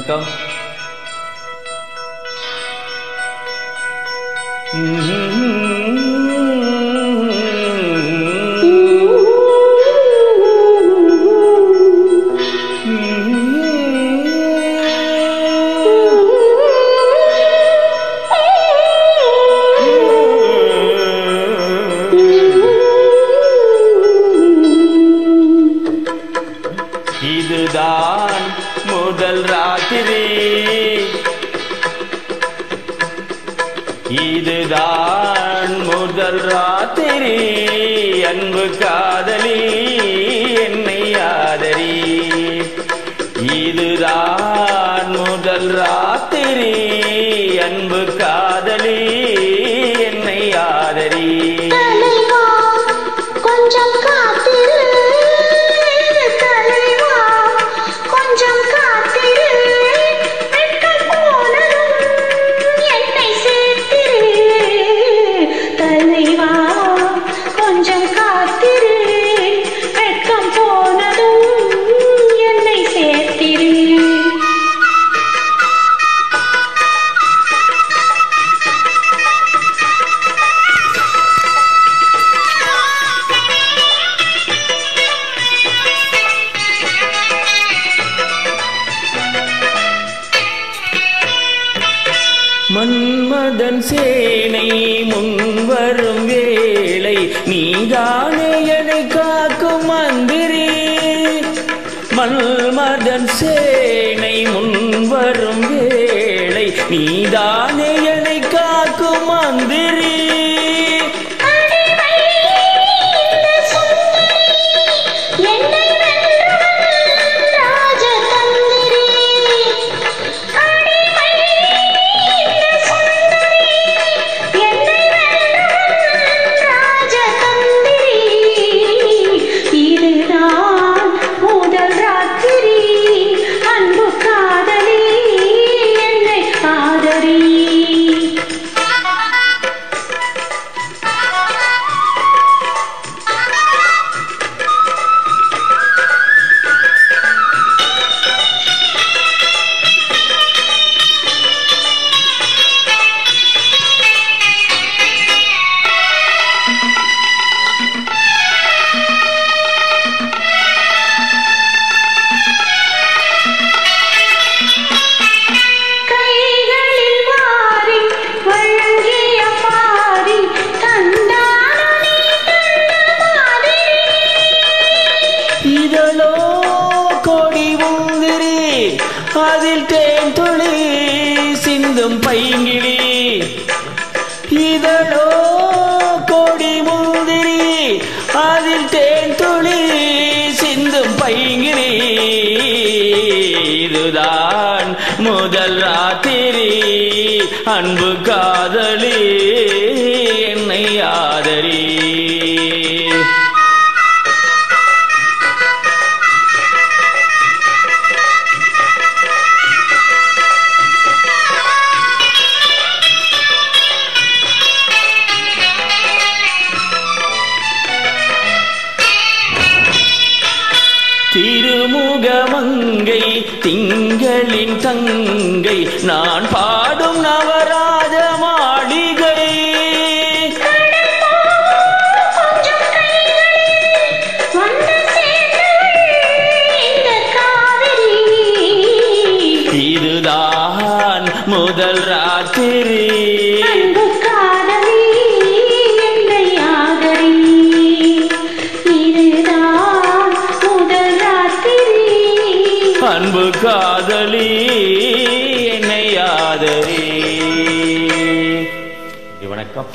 வணக்கம் இதுதான் முதல் ராத்திரி இதுதான் முதல் ராத்திரி. அன்பு காதலி என்னை ஆதரி. இதுதான் முதல் ராத்திரி. அன்பு காதலி சேனை முன்வரும் வேளை நீதானே என்னை காக்கும் மந்திரி. மன்மதன் சேனை முன்வரும் வேளை நீதானே என்னை காக்கும் மந்திரி. துளி சிந்தும் பைங்கிழி. இதழோ கொடி மூதிரி அதில் தேன் துளி சிந்தும் பைங்கிழி. இதுதான் முதல் ராத்திரி அன்பு காதலி என்னை ஆதரி. திருமுகமங்கை திங்களின் தங்கை நான் பாடும் நவராஜ மாளிகை இதுதான் முதல் ராத்திரி. காதலி என்னை ஆதரி. வணக்கம்.